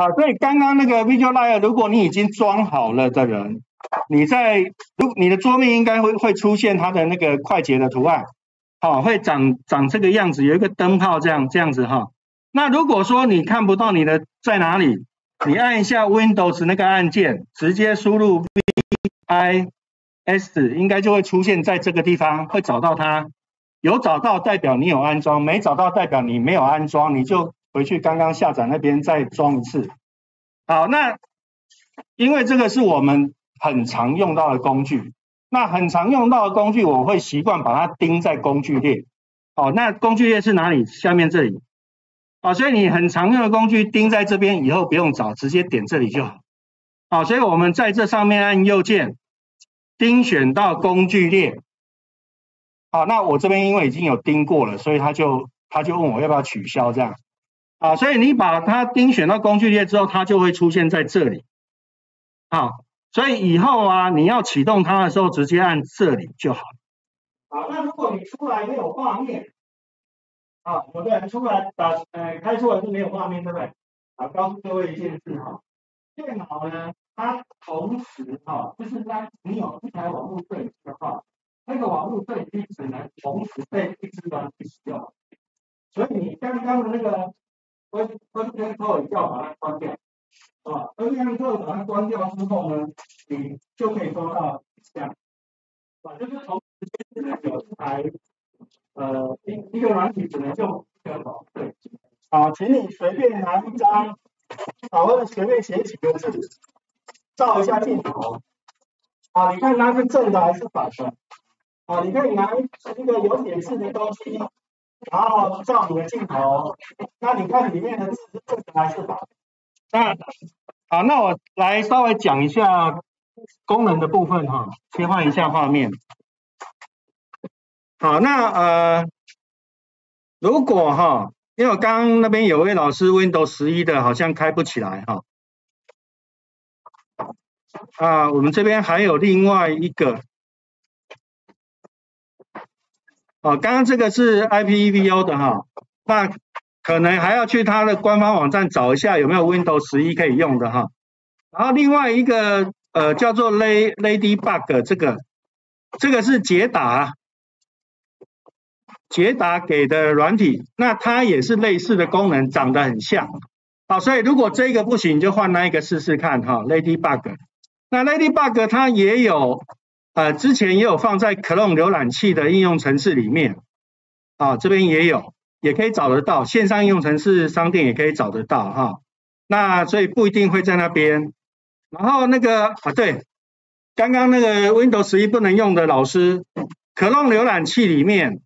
好，所以刚刚那个 Visual Layer，如果你已经装好了的人，你在如你的桌面应该会会出现它的那个快捷的图案，好，会长长这个样子，有一个灯泡这样这样子哈。那如果说你看不到你的在哪里，你按一下 Windows 那个按键，直接输入 V I S，应该就会出现在这个地方，会找到它。有找到代表你有安装，没找到代表你没有安装，你就回去刚刚下载那边再装一次。好，那因为这个是我们很常用到的工具，那很常用到的工具，我会习惯把它钉在工具列。好，那工具列是哪里？下面这里。好，所以你很常用的工具钉在这边，以后不用找，直接点这里就好。好，所以我们在这上面按右键，钉选到工具列。好，那我这边因为已经有钉过了，所以他就他就问我要不要取消这样。啊，所以你把它钉选到工具列之后，它就会出现在这里。好，所以以后啊，你要启动它的时候，直接按这里就好。好，那如果你出来没有画面，啊，有的人出来打呃开出来是没有画面，对不对？啊，告诉各位一件事哈，电脑呢，它同时哈，就是当你有一台网络摄影机的话。那个网络摄影机只能同时被一支软体使用，所以你刚刚的那个分分片后要把它关掉，啊，分片后把它关掉之后呢，你就可以收到这样，啊，就是同时只能有一台呃一一个软体只能用一个网摄影机，啊，请你随便拿一张，啊，或者随便写几个字，照一下镜头，啊，你看它是正的还是反的？啊，你可以拿一个有显示的东西，然后照你的镜头，那你看里面的字是正的还是反？那好，那我来稍微讲一下功能的部分哈，切换一下画面。好，那呃，如果哈，因为我刚刚那边有位老师 Windows 十一的，好像开不起来哈。啊，我们这边还有另外一个。哦，刚刚这个是 IPEVO 的哈，那可能还要去它的官方网站找一下有没有 Windows 十一可以用的哈。然后另外一个呃叫做 Ladybug 这个，这个是捷达，捷达给的软体，那它也是类似的功能，长得很像。好，所以如果这个不行，就换那一个试试看哈，Ladybug。那 Ladybug 它也有。呃，之前也有放在 Chrome 浏览器的应用程式里面，啊，这边也有，也可以找得到，线上应用程式商店也可以找得到哈。那所以不一定会在那边。然后那个啊，对，刚刚那个 Windows 十一不能用的老师，Chrome 浏览器里面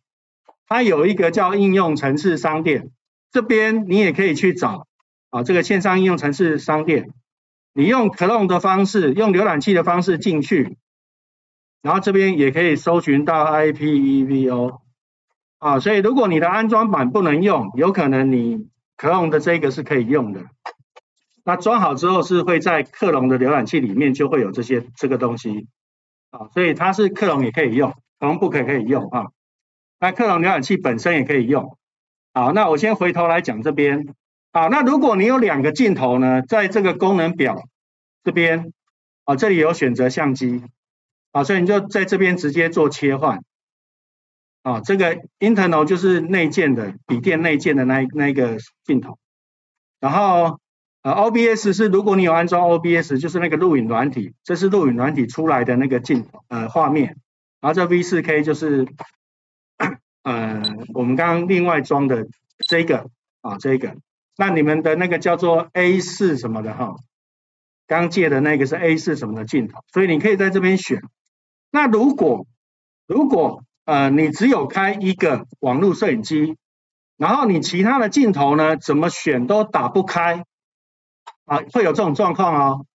它有一个叫应用程式商店，这边你也可以去找啊，这个线上应用程式商店，你用 Chrome 的方式，用浏览器的方式进去。然后这边也可以搜寻到 IPEVO 啊，所以如果你的安装版不能用，有可能你克隆的这个是可以用的。那装好之后是会在克隆的浏览器里面就会有这些这个东西啊，所以它是克隆也可以用，克隆不可以可以用啊。那克隆浏览器本身也可以用。好，那我先回头来讲这边。好，那如果你有两个镜头呢，在这个功能表这边啊，这里有选择相机。啊，所以你就在这边直接做切换，啊，这个 internal 就是内建的笔电内建的那那个镜头，然后呃 OBS 是如果你有安装 OBS 就是那个录影软体，这是录影软体出来的那个镜头呃画面，然后这 V4K 就是呃我们刚刚另外装的这个啊这个，那你们的那个叫做 A4 什么的哈，刚借的那个是 A4 什么的镜头，所以你可以在这边选。那如果如果呃你只有开一个网络摄影机，然后你其他的镜头呢怎么选都打不开啊，会有这种状况哦。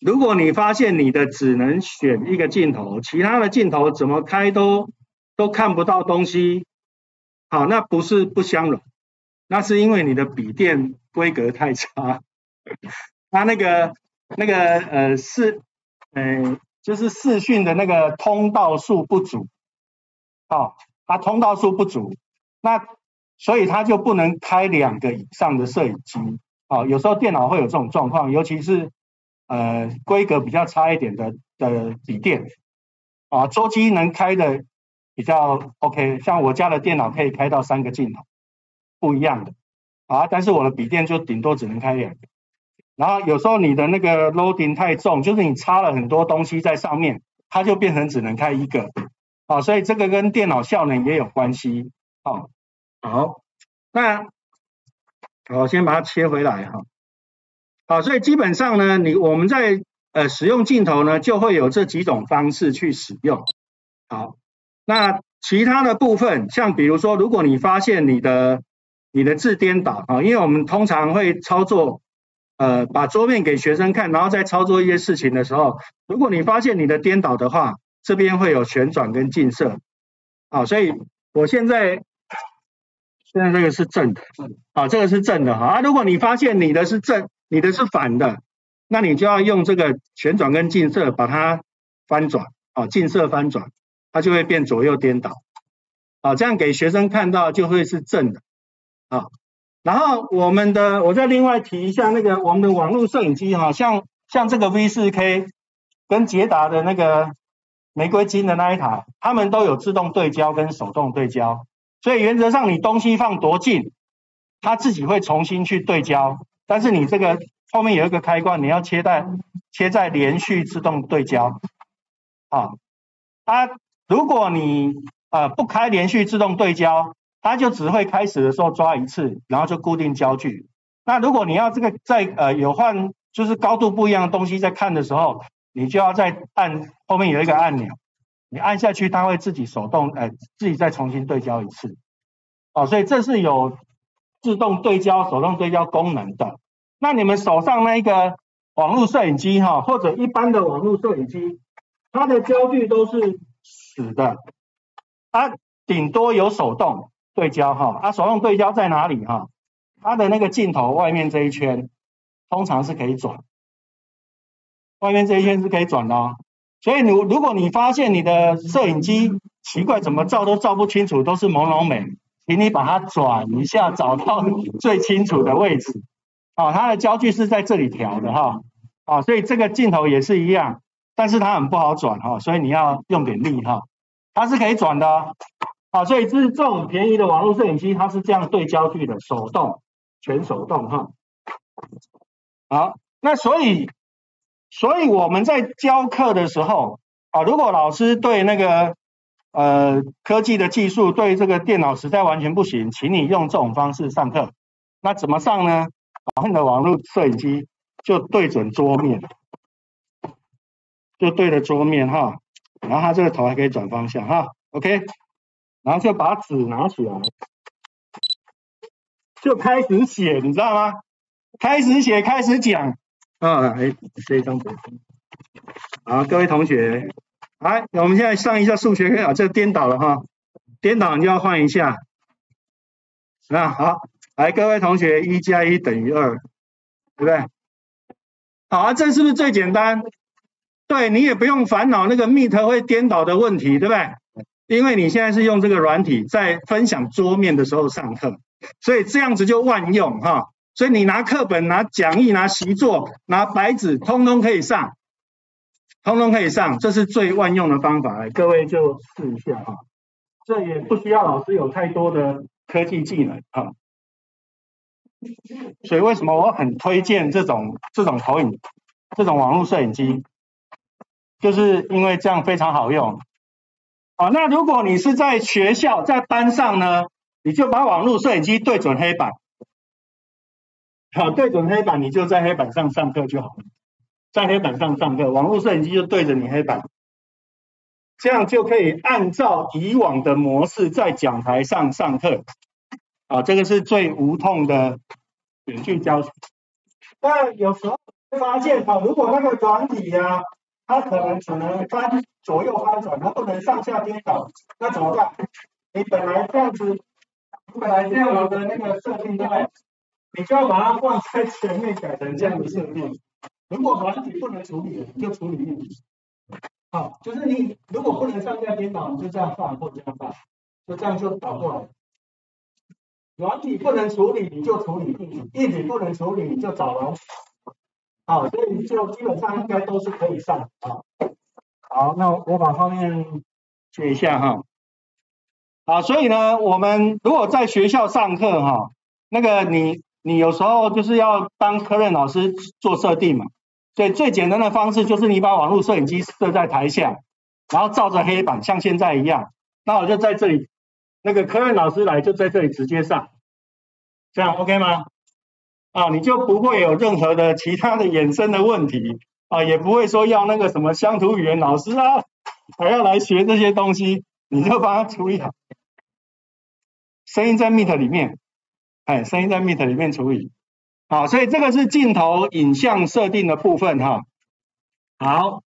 如果你发现你的只能选一个镜头，其他的镜头怎么开都都看不到东西，好，那不是不相容，那是因为你的笔电规格太差，它那个那个呃是嗯。就是视讯的那个通道数不足，哦，它通道数不足，那所以它就不能开两个以上的摄影机，好，有时候电脑会有这种状况，尤其是呃规格比较差一点的的笔电，啊，桌机能开的比较 OK，像我家的电脑可以开到三个镜头，不一样的，啊，但是我的笔电就顶多只能开两个，然后有时候你的那个 loading 太重，就是你插了很多东西在上面，它就变成只能开一个，啊，所以这个跟电脑效能也有关系，啊，好，那。我，先把它切回来哈。好，所以基本上呢，你我们在呃使用镜头呢，就会有这几种方式去使用。好，那其他的部分，像比如说，如果你发现你的你的字颠倒啊，因为我们通常会操作呃把桌面给学生看，然后再操作一些事情的时候，如果你发现你的颠倒的话，这边会有旋转跟近色。好，所以我现在。现在这个是正的，啊，这个是正的哈啊。如果你发现你的是正，你的是反的，那你就要用这个旋转跟近色把它翻转，啊，近色翻转，它就会变左右颠倒，啊，这样给学生看到就会是正的，啊。然后我们的，我再另外提一下那个我们的网络摄影机哈，像像这个 V4K 跟捷达的那个玫瑰金的那一台，它们都有自动对焦跟手动对焦。所以原则上，你东西放多近，它自己会重新去对焦。但是你这个后面有一个开关，你要切在切在连续自动对焦。啊，它如果你呃不开连续自动对焦，它就只会开始的时候抓一次，然后就固定焦距。那如果你要这个在呃有换就是高度不一样的东西在看的时候，你就要再按后面有一个按钮。你按下去，它会自己手动，呃，自己再重新对焦一次，哦，所以这是有自动对焦、手动对焦功能的。那你们手上那个网络摄影机哈，或者一般的网络摄影机，它的焦距都是死的，它顶多有手动对焦哈，它所用对焦在哪里哈？它的那个镜头外面这一圈，通常是可以转，外面这一圈是可以转的哦。所以你如果你发现你的摄影机奇怪，怎么照都照不清楚，都是朦胧美，请你把它转一下，找到最清楚的位置。啊，它的焦距是在这里调的哈。啊，所以这个镜头也是一样，但是它很不好转哈，所以你要用点力哈。它是可以转的。啊，所以这是这种便宜的网络摄影机，它是这样对焦距的，手动，全手动哈。好，那所以。所以我们在教课的时候啊，如果老师对那个呃科技的技术对这个电脑实在完全不行，请你用这种方式上课。那怎么上呢？把你的网络摄影机就对准桌面，就对着桌面哈，然后它这个头还可以转方向哈，OK，然后就把纸拿起来，就开始写，你知道吗？开始写，开始讲。啊，哎，这一张纸。好，各位同学，来，我们现在上一下数学课啊，这颠倒了哈，颠倒你就要换一下。那好，来，各位同学，一加一等于二，对不对？好啊，这是不是最简单？对你也不用烦恼那个 Meet 会颠倒的问题，对不对？因为你现在是用这个软体在分享桌面的时候上课，所以这样子就万用哈。所以你拿课本、拿讲义、拿习作、拿白纸，通通可以上，通通可以上，这是最万用的方法。各位就试一下哈，这也不需要老师有太多的科技技能哈。所以为什么我很推荐这种这种投影、这种网络摄影机，就是因为这样非常好用。啊，那如果你是在学校、在班上呢，你就把网络摄影机对准黑板。好，对准黑板，你就在黑板上上课就好了。在黑板上上课，网络摄影机就对着你黑板，这样就可以按照以往的模式在讲台上上课。啊，这个是最无痛的远距教学。但有时候会发现，啊，如果那个软体呀，它可能只能翻左右翻转，它不能上下颠倒，那怎么办？你本来这样子，你本来这样的那个设定对不对？你就要把它放在前面，改成这样的设定。如果软体不能处理，你就处理硬体。好，就是你如果不能上下颠倒，你就这样放或这样放，就这样就倒过来。软体不能处理，你就处理硬体；硬体不能处理，你就找软体。好，所以就基本上应该都是可以上啊。好，那我把画面切一下哈。好，所以呢，我们如果在学校上课哈，那个你你有时候就是要当科任老师做设定嘛。所以最简单的方式就是你把网络摄影机设在台下，然后照着黑板，像现在一样。那我就在这里，那个科任老师来就在这里直接上，这样 OK 吗？啊，你就不会有任何的其他的衍生的问题啊，也不会说要那个什么乡土语言老师啊，还要来学这些东西，你就帮他处理好。声音在 Meet 里面，哎，声音在 Meet 里面处理。好，所以这个是镜头影像设定的部分哈。好，